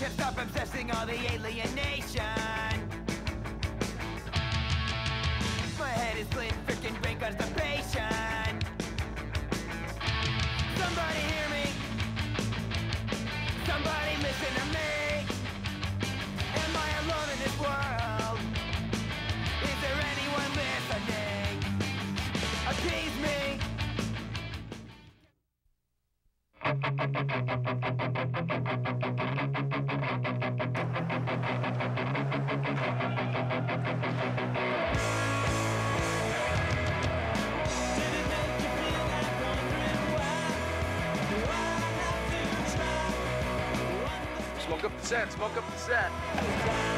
Gotta stop obsessing all the alienation. My head is split, freaking brain constipation. Somebody hear me. Somebody listen to me. Am I alone in this world? Is there anyone listening? Appease me. Smoke up the set, smoke up the set.